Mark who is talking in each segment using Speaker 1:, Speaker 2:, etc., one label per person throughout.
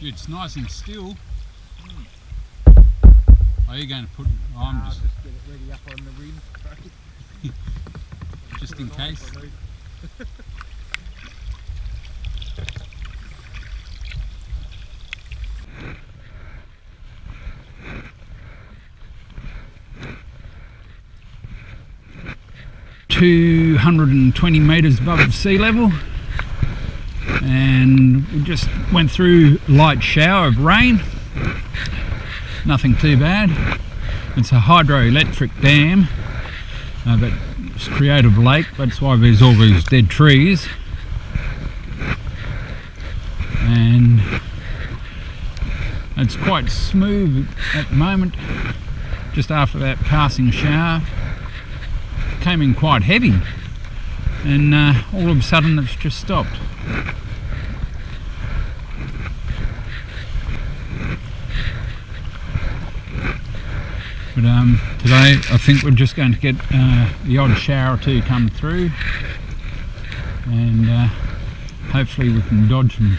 Speaker 1: It's nice and still. Are you going to put? Oh, I'm
Speaker 2: I'll
Speaker 1: just
Speaker 2: just get it ready up on the rim.
Speaker 1: just in case. Two hundred and twenty metres above sea level, and we just went through light shower of rain. Nothing too bad. It's a hydroelectric dam uh, that it's creative lake. That's why there's all these dead trees. And it's quite smooth at the moment. Just after that passing shower, came in quite heavy, and uh, all of a sudden it's just stopped. But um, today I think we're just going to get uh, the odd shower or two come through and uh, hopefully we can dodge them.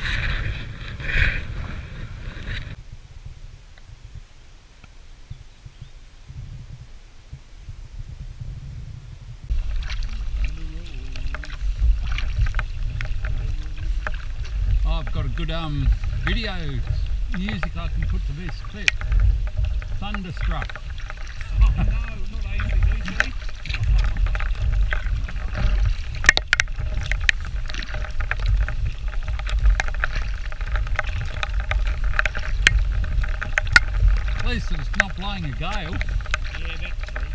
Speaker 1: I've got a good um, video music I can put to this clip. Thunderstruck. At least it's not blowing a gale.
Speaker 2: Yeah, that's true.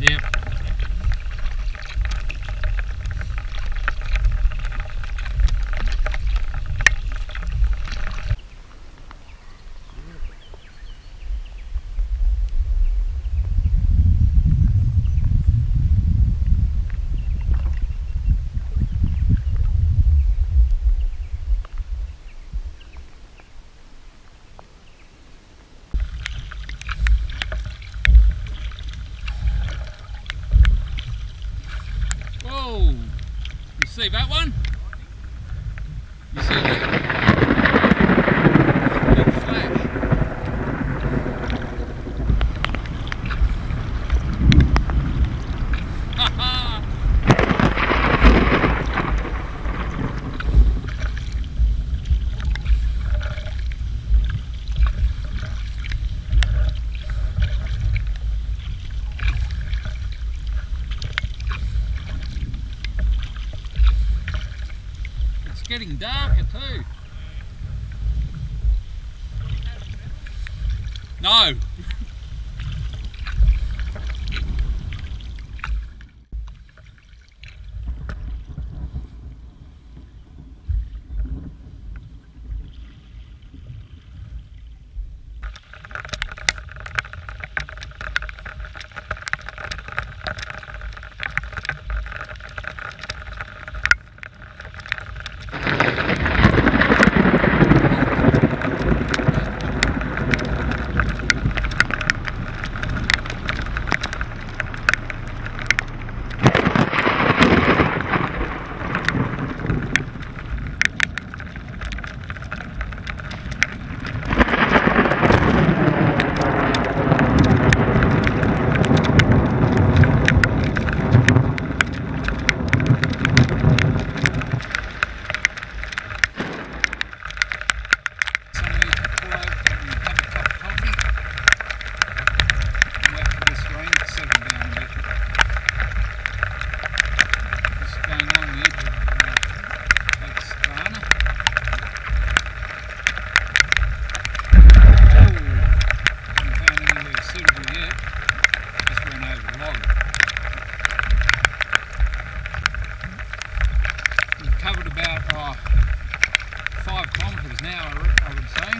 Speaker 1: Yep. Whoa! You see that one? You see that? Big flash. Ha ha! It's getting darker too. No. Somebody to pull over and have a cup of coffee. And wait for this rain to settle down a bit. Just going along the edge of uh, Lake Cethana. Oh, haven't found anywhere suitable yet. Just ran over a log. We've covered about oh, five kilometres now, I, re- I would say.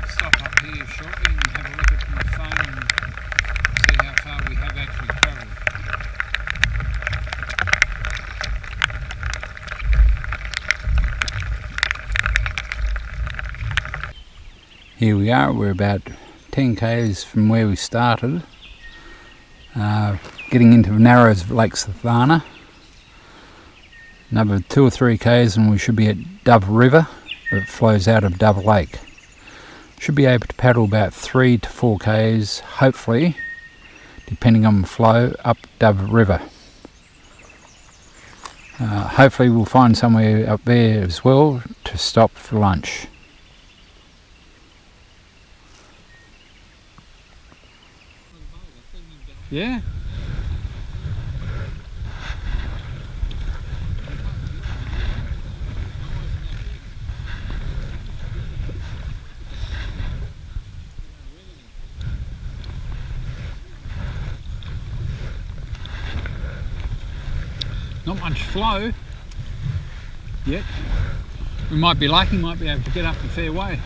Speaker 1: I'll stop up here shortly and have a look at my phone and see how far we have actually travelled. Here we are, we're about 10 k's from where we started, uh, getting into the narrows of Lake Cethana. Another two or three k's and we should be at Dove River that flows out of Dove Lake. Should be able to paddle about three to four k's, hopefully, depending on the flow, up Dove River. Uh, hopefully we'll find somewhere up there as well to stop for lunch. Yeah. Not much flow yet. We might be lucky, might be able to get up a fair way.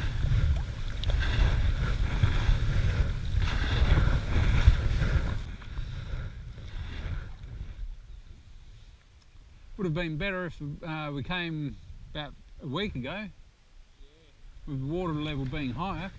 Speaker 1: Been better if uh, we came about a week ago, with the water level being higher.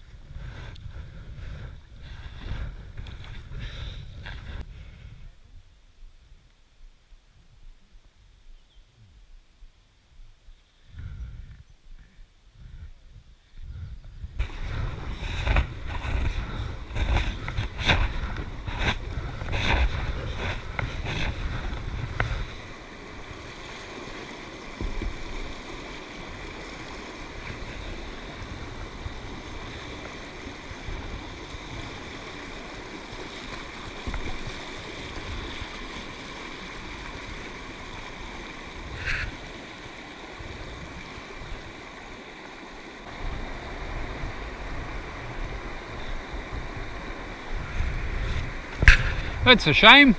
Speaker 1: That's a shame.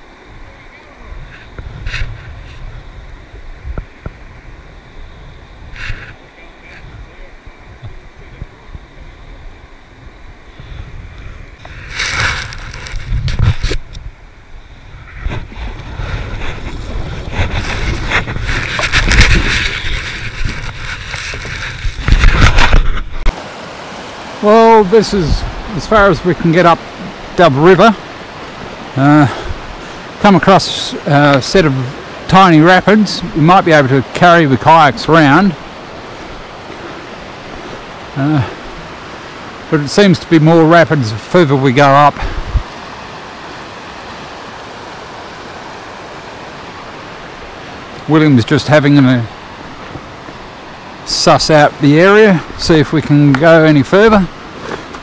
Speaker 1: Well, this is as far as we can get up Dove River. Uh, come across a set of tiny rapids. We might be able to carry the kayaks around. Uh, but it seems to be more rapids the further we go up. William's just having a suss out the area, see if we can go any further.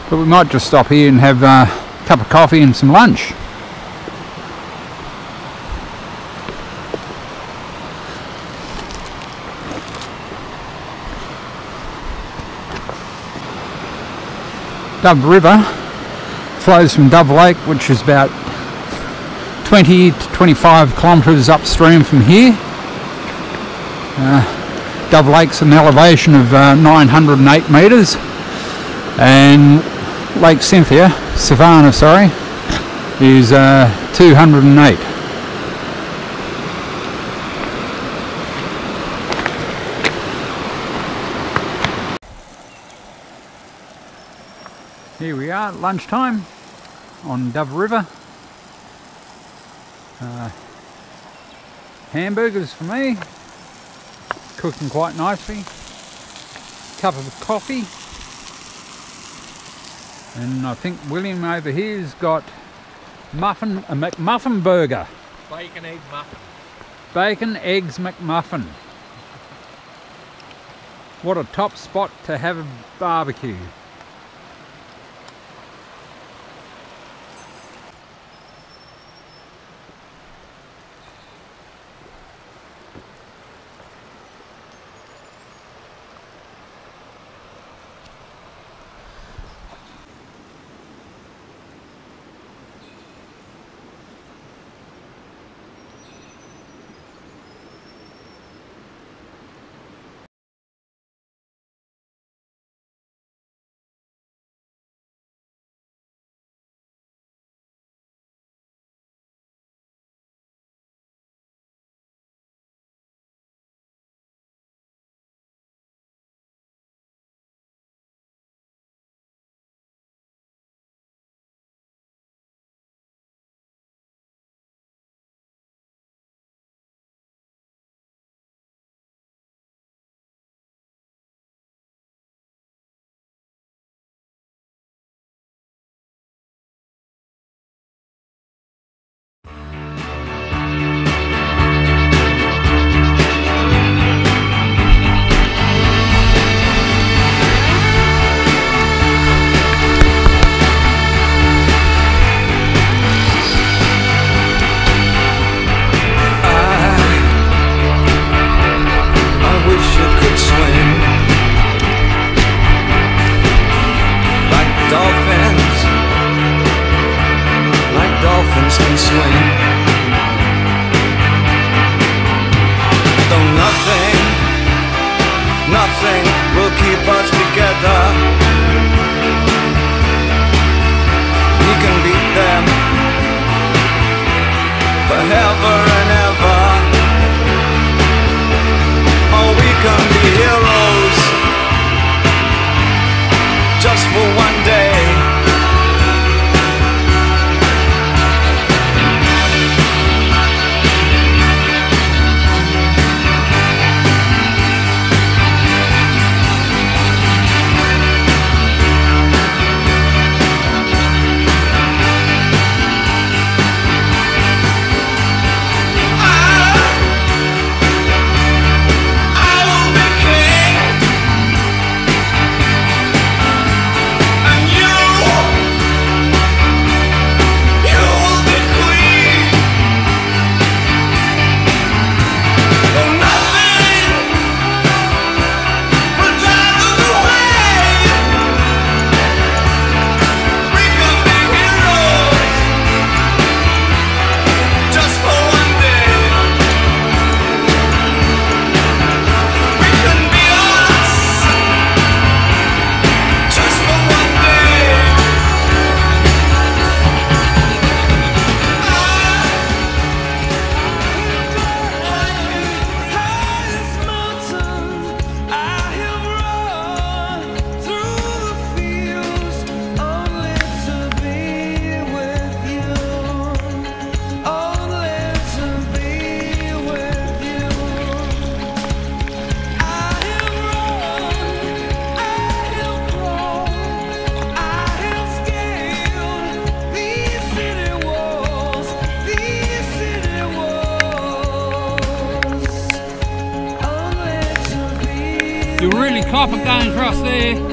Speaker 1: But we might just stop here and have a cup of coffee and some lunch. Dove River flows from Dove Lake, which is about 20 to 25 kilometres upstream from here. Uh, Dove Lake's an elevation of uh, 908 metres, and Lake Cynthia, Cethana, sorry, is uh, 208. Here we are, lunchtime on Dove River. Uh, hamburgers for me, cooking quite nicely. Cup of coffee. And I think William over here's got muffin, a McMuffin burger.
Speaker 2: Bacon egg muffin.
Speaker 1: Bacon, eggs, McMuffin. What a top spot to have a barbecue.
Speaker 3: Forever
Speaker 1: Copper going across there.